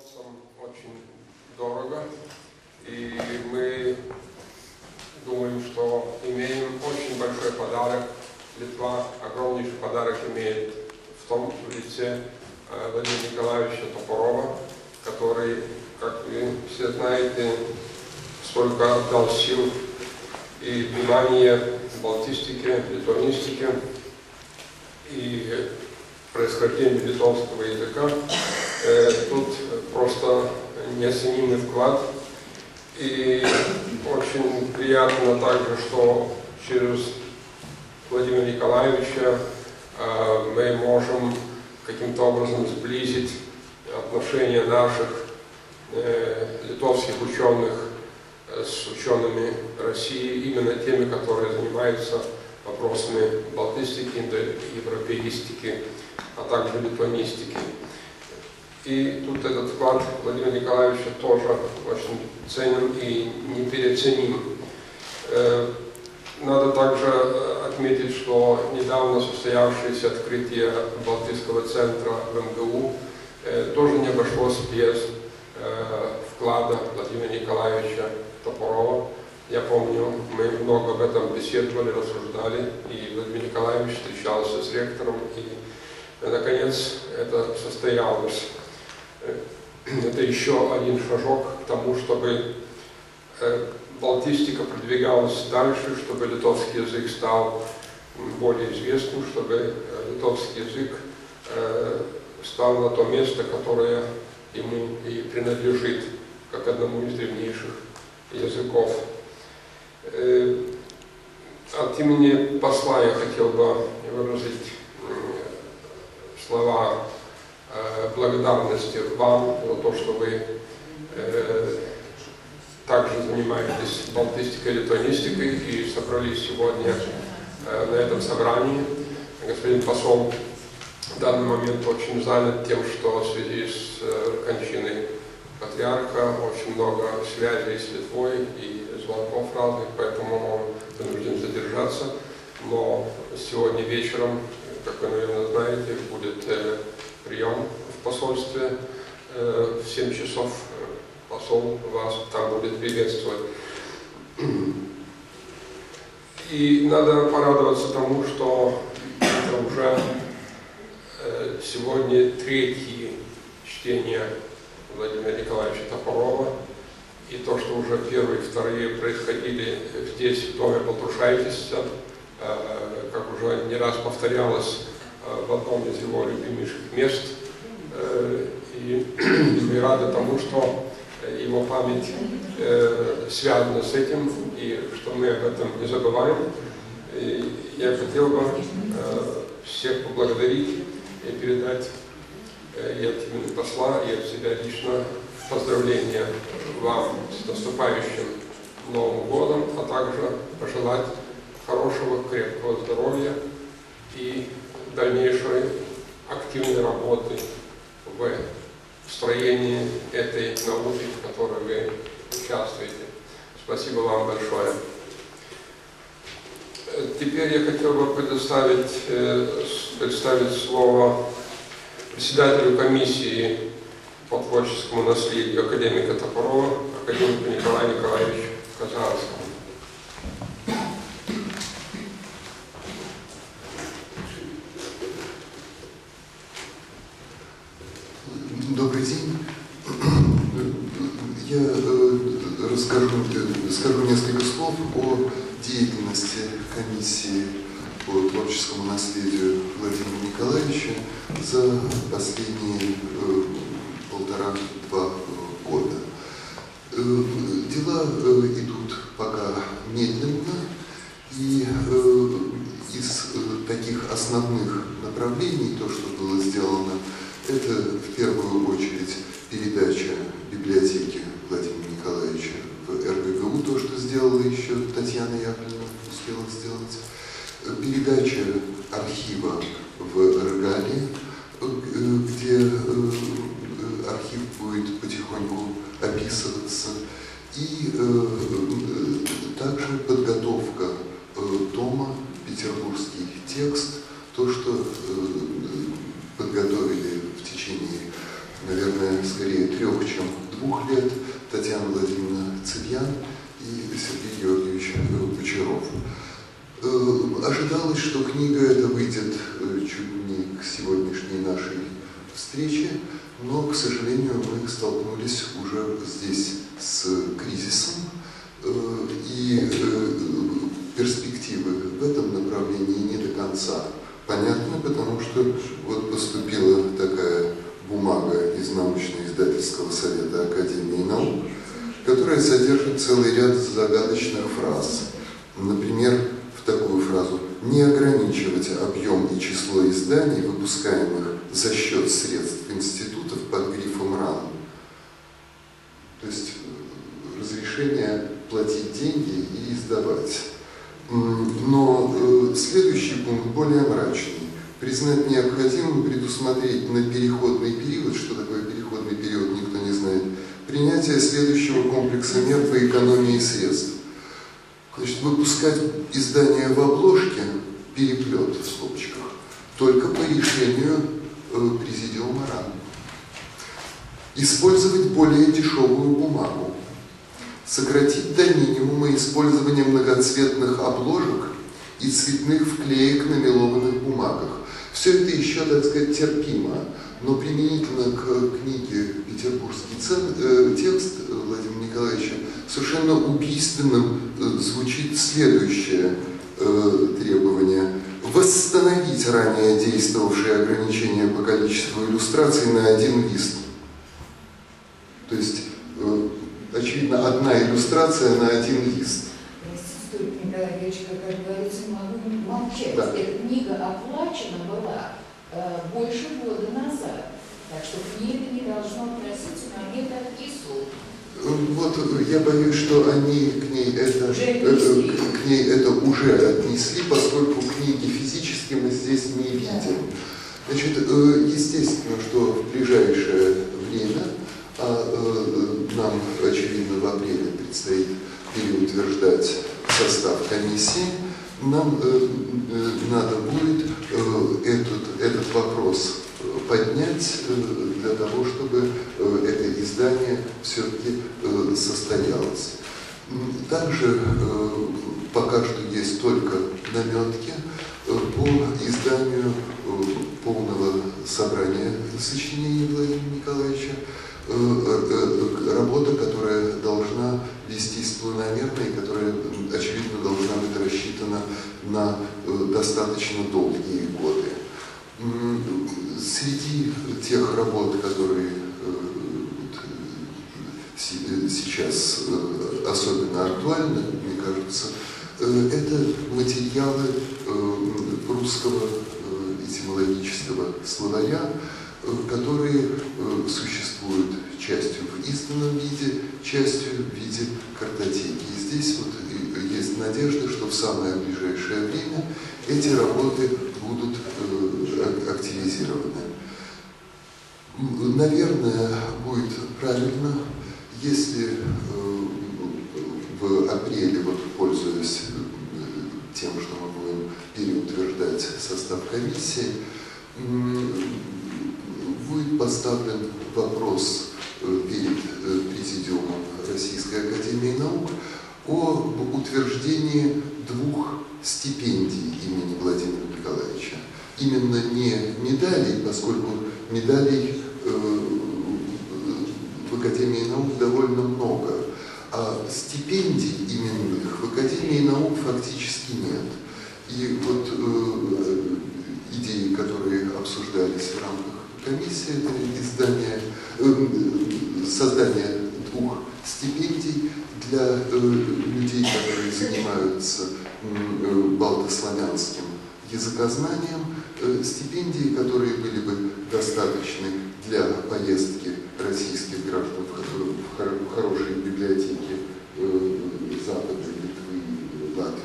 литовцам очень дорого, и мы думаем, что имеем очень большой подарок. Литва огромнейший подарок имеет в том лице э, Владимира Николаевича Топорова, который, как вы все знаете, столько отдал сил и внимания Балтистике, литванистике и происхождению литовского языка. Э, тут просто неоценимый вклад. И очень приятно также, что через Владимира Николаевича э, мы можем каким-то образом сблизить отношения наших э, литовских ученых с учеными России, именно теми, которые занимаются вопросами балтистики, индоевропеистики, а также литванистики. И тут этот вклад Владимира Николаевича тоже очень ценен и непереоценим. Э, надо также э, отметить, что недавно состоявшееся открытие Балтийского центра в МГУ э, тоже не обошлось без вклада Владимира Николаевича Топорова. Я помню, мы много об этом беседовали, рассуждали, и Владимир Николаевич встречался с ректором, и наконец это состоялось. Это еще один шажок к тому, чтобы э, Балтистика продвигалась дальше, чтобы литовский язык стал более известным, чтобы э, литовский язык э, стал на то место, которое ему и принадлежит, как одному из древнейших языков. От имени посла я хотел бы выразить слова Э, благодарности вам за то, что вы э, также занимаетесь балтистикой и литванистикой и собрались сегодня э, на этом собрании. Господин посол в данный момент очень занят тем, что в связи с кончиной патриарха очень много связей с Литвой и звонков разных, поэтому он вынужден задержаться. Но сегодня вечером, как вы, наверное, знаете, будет прием в посольстве э, в 7 часов. Посол вас там будет приветствовать. И надо порадоваться тому, что это уже э, сегодня третье чтение Владимира Николаевича Топорова. И то, что уже первые и вторые происходили здесь, в доме Полтрушайтиса, э, как уже не раз повторялось, Э, в одном из его любимейших мест. Э, и мы рады тому, что его память э, связана с этим, и что мы об этом не забываем. И я хотел бы всех поблагодарить и передать и от имени посла, и от себя лично поздравления вам с наступающим Новым годом, а также пожелать хорошего, крепкого здоровья и дальнейшей активной работы в строении этой науки, в которой вы участвуете. Спасибо вам большое. Теперь я хотел бы предоставить, э, представить слово председателю комиссии по творческому наследию академика Топорова, академику Николаю Николаевичу Казанскому. Добрый день. Я э, расскажу, скажу несколько слов о деятельности комиссии по творческому наследию Владимира Николаевича за последние э, полтора-два года. Э, дела идут пока медленно, и из таких основных направлений, то, что было сделано это в первую очередь передача библиотеки Владимира Николаевича в РГГУ, то, что сделала еще Татьяна Яковлевна, успела сделать. Передача архива в Рогале, где э, архив будет потихоньку описываться. И э, также подготовка э, тома «Петербургский текст», то, что подготовили в течение, наверное, скорее трех, чем двух лет, Татьяна Владимировна Цивьян Сергей Георгиевич Кучеров. Ожидалось, что книга эта выйдет чуть не к сегодняшней нашей встрече, но, к сожалению, мы столкнулись уже здесь с кризисом, и перспективы в этом направлении не до конца понятны, потому что вот поступила такая бумага из научно-издательского совета Академии наук, которая содержит целый ряд загадочных фраз. Например, в такую фразу «не ограничивать объем и число изданий, выпускаемых за счет средств институтов под грифом РАН». То есть э, разрешение платить деньги и издавать. Но э, следующий пункт более мрачный. Признать необходимым предусмотреть на переходный период, что такое переходный период, никто не знает, принятие следующего комплекса мер по экономии средств. Значит, выпускать издание в обложке, переплет в скобочках, только по решению э, президиума РАН. Использовать более дешевую бумагу сократить до минимума использование многоцветных обложек и цветных вклеек на мелованных бумагах. Все это еще, так сказать, терпимо, но применительно к книге «Петербургский цен», э, текст Владимира Николаевича совершенно убийственным э, звучит следующее э, требование – восстановить ранее действовавшие ограничения по количеству иллюстраций на один лист. То есть э, очевидно, одна иллюстрация на один лист. Николай как говорится, могу молчать. Да. Эта книга оплачена была больше года назад. Так что книга не должно относиться на мне так и суд. Вот я боюсь, что они к ней это, Уже это, к ней это уже отнесли, поскольку книги физически мы здесь не видим. Значит, э, естественно, что в ближайшее время, а э, нам, очевидно, в апреле предстоит переутверждать состав комиссии, нам э, э, надо будет э, этот, вопрос поднять э, для того, чтобы э, это издание все-таки э, состоялось. Также э, пока что есть только наметки э, по изданию э, полного собрания сочинений Владимира Николаевича, э, э, э, работа, которая должна вестись планомерно и которая, очевидно, должна быть рассчитана на э, достаточно долгие годы. Среди тех работ, которые э, э, сейчас э, особенно актуальны, мне кажется, это материалы русского этимологического словаря, которые существуют частью в изданном виде, частью в виде картотеки. И здесь вот есть надежда, что в самое ближайшее время эти работы будут активизированы. М, Наверное, будет правильно, если э, в апреле, вот пользуясь э, тем, что мы будем переутверждать состав комиссии, будет поставлен вопрос э, перед Президиумом Российской Академии Наук о утверждении двух стипендий имени Владимира Николаевича. Именно не медалей, поскольку медалей э, в Академии наук довольно много, а стипендий именных в Академии наук фактически нет. И вот э, идеи, которые обсуждались в рамках комиссии, это издание, э, создание двух стипендий для э, людей, которые занимаются э, балтославянским языкознанием, стипендии, которые были бы достаточны для поездки российских граждан в, хоро- в хоро- в хорошие библиотеки э, Запада, Литвы, Латвии.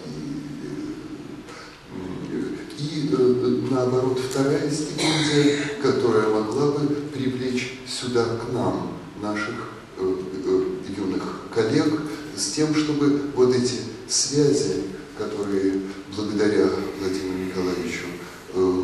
э, И э, наоборот, вторая стипендия, которая могла бы привлечь сюда к нам наших э, э, юных коллег с тем, чтобы вот эти связи, которые благодаря Владимиру Николаевичу, э,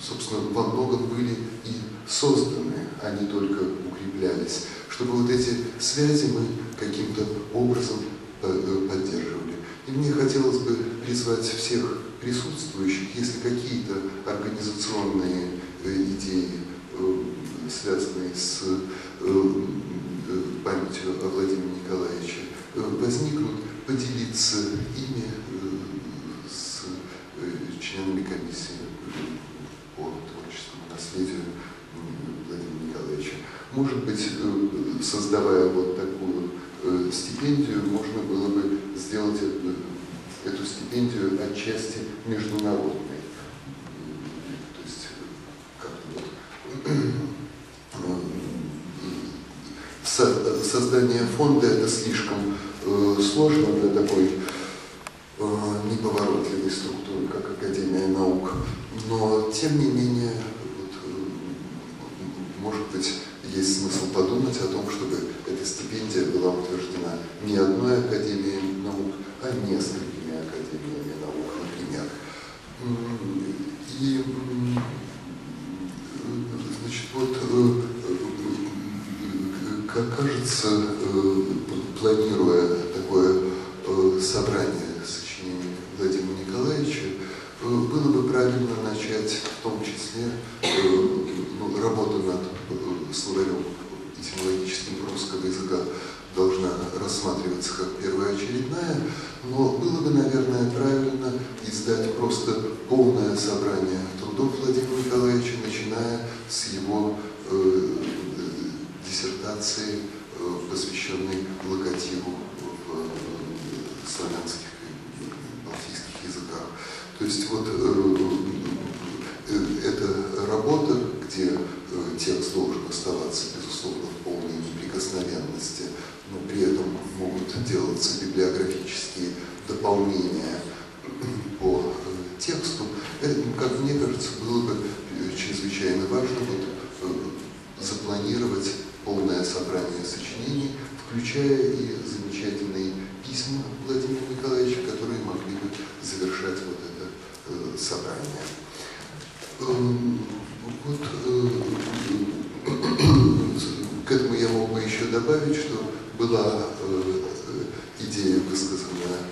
собственно, во многом были и созданы, не только укреплялись, чтобы вот эти связи мы каким-то образом э, поддерживали. И мне хотелось бы призвать всех присутствующих, если какие-то организационные идеи, связанные с памятью о Владимире Николаевиче, возникнут, поделиться ими с членами комиссии по творческому наследию Владимира Николаевича. Может быть, создавая вот такую стипендию, можно было бы сделать эту, эту стипендию отчасти международной. То есть как-то вот создание фонда это слишком сложно для такой неповоротливой структуры, как Академия наук. Но, тем не менее, вот, может быть, есть смысл подумать о том, чтобы эта стипендия была утверждена не одной Академией наук, а несколькими Академиями наук, например. И, значит, вот, как кажется, планируя такое собрание сочинений Владимира Николаевича, было бы правильно начать в том числе работу над словарем этимологическим русского языка должна рассматриваться как первоочередная, но было бы, наверное, правильно издать просто полное собрание трудов Владимира Николаевича, начиная с его э, диссертации, э, посвященной логотипу в э, славянских и балтийских языках. То есть вот эта работа, где текст должен оставаться, безусловно, в полной неприкосновенности, но при этом могут делаться библиографические дополнения по тексту, это, как мне кажется, было бы чрезвычайно важно вот, запланировать полное собрание сочинений, включая и замечательные письма Владимира Николаевича, которые могли бы завершать вот это э, собрание. Эм, вот, э, к этому я мог бы еще добавить, что была э, идея, высказанная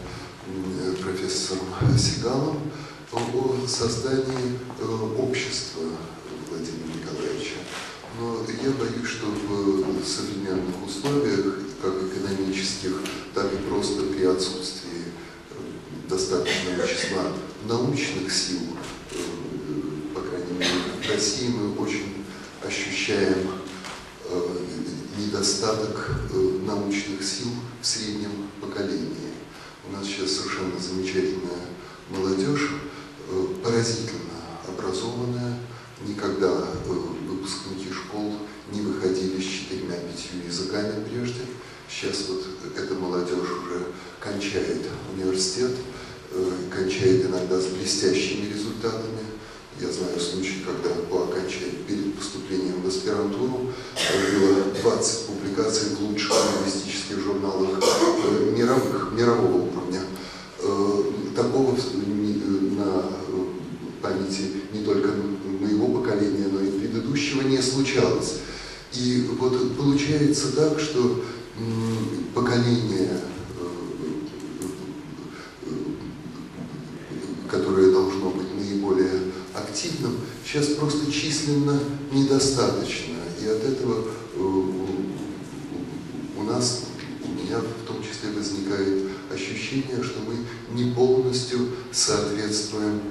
профессором Сигалом, о создании общества Владимира Николаевича. Но я боюсь, что в современных условиях, как экономических, так и просто при отсутствии достаточного числа научных сил, по крайней мере, в России мы очень ощущаем недостаток научных сил в среднем поколении. У нас сейчас совершенно замечательная молодежь, поразительно образованная, никогда выпускники школ не выходили с четырьмя-пятью языками прежде. Сейчас вот эта молодежь уже кончает университет, кончает иногда с блестящими результатами. Я знаю случай, когда по окончании, перед поступлением в аспирантуру было 20 публикаций в лучших лингвистических журналах мировых, мирового уровня. Такого на памяти не только моего поколения, но и предыдущего не случалось. И вот получается так, что поколение, которое должно быть наиболее активным, сейчас просто численно недостаточно. И от этого у нас, у меня в том числе возникает ощущение, что мы не полностью соответствуем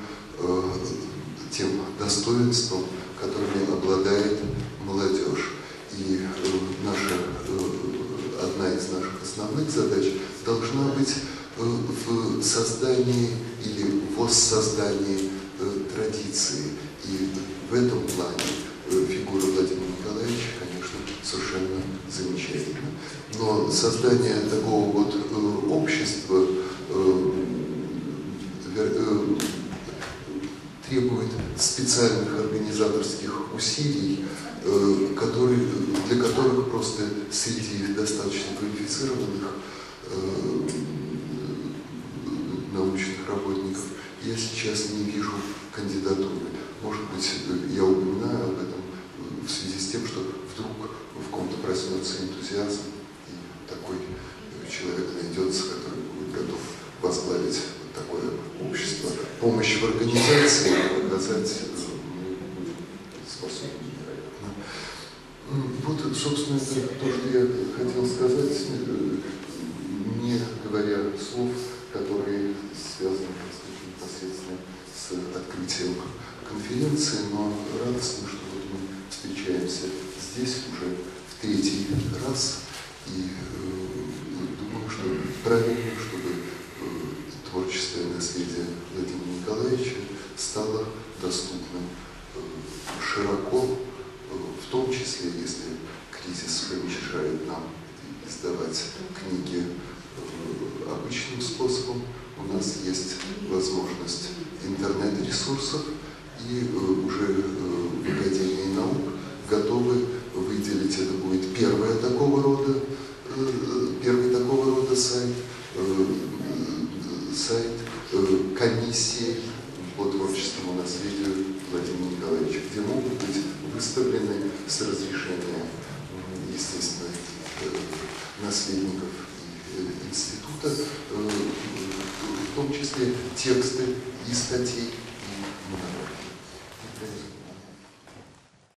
тем достоинствам, которыми обладает молодежь. И наша, одна из наших основных задач должна быть в создании или воссоздании традиции. И в этом плане фигура Владимира Николаевича, конечно, совершенно замечательна. Но создание такого вот общества требует специальных организаторских усилий, которые, для которых просто среди достаточно квалифицированных научных работников я сейчас не вижу кандидатуре. Может быть, я упоминаю об этом в связи с тем, что вдруг в ком-то проснется энтузиазм, и такой человек найдется, который будет готов возглавить вот такое общество. Помощь в организации оказать э, ну, способен. Ну, вот, собственно, это то, что я хотел сказать, э, не говоря слов, которые связаны с открытием конференции, но радостно, что вот мы встречаемся здесь уже в третий раз, и э, думаю, что правильно, чтобы э, творческое наследие Владимира Николаевича стало доступным э, широко, э, в том числе, если кризис помешает нам издавать книги э, обычным способом, у нас есть возможность интернет-ресурсов, и э, уже э, в Академии наук готовы выделить, это будет первое такого рода,